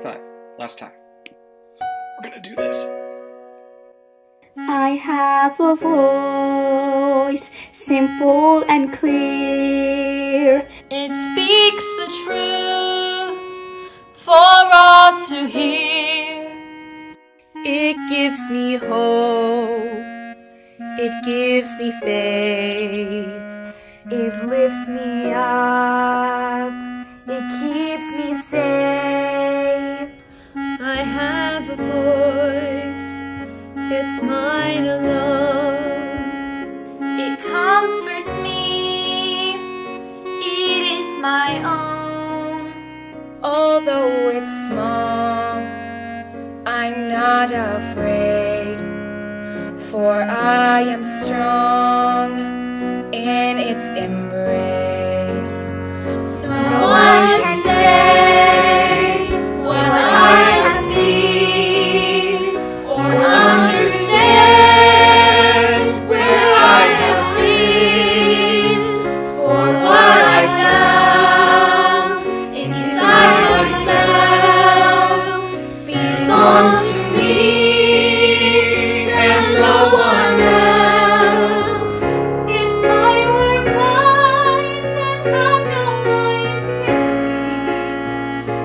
five. Last time. We're gonna do this. I have a voice, simple and clear. It speaks the truth for all to hear. It gives me hope, it gives me faith. It lifts me up, it keeps me safe. Although it's small, I'm not afraid, for I am strong in its embrace.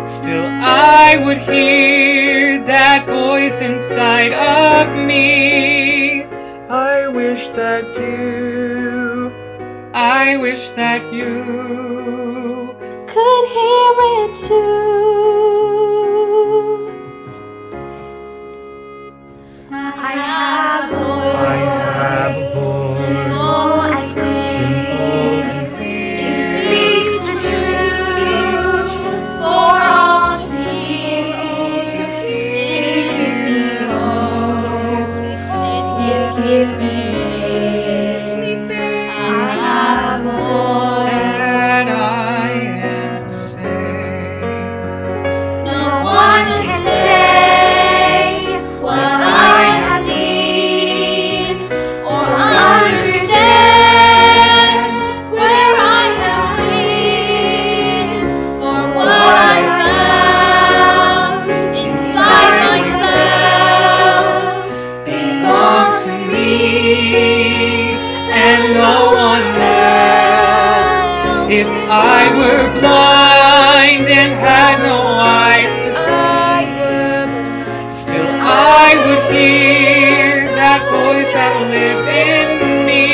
Still, I would hear that voice inside of me. I wish that you. I wish that you. could hear it too. It gives to me and no one else. If I were blind and had no eyes to see, still I would hear that voice that lives in me.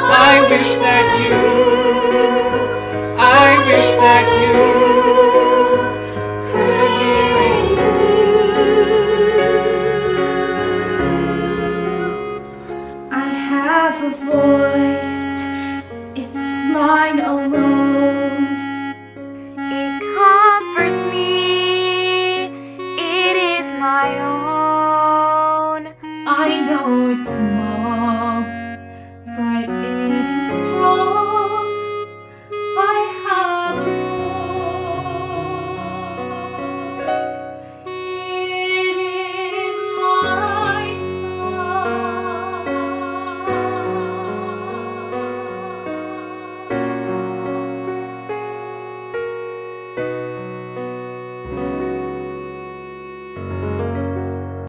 I wish that you, voice, it's mine alone. It comforts me, it is my own. I know it's.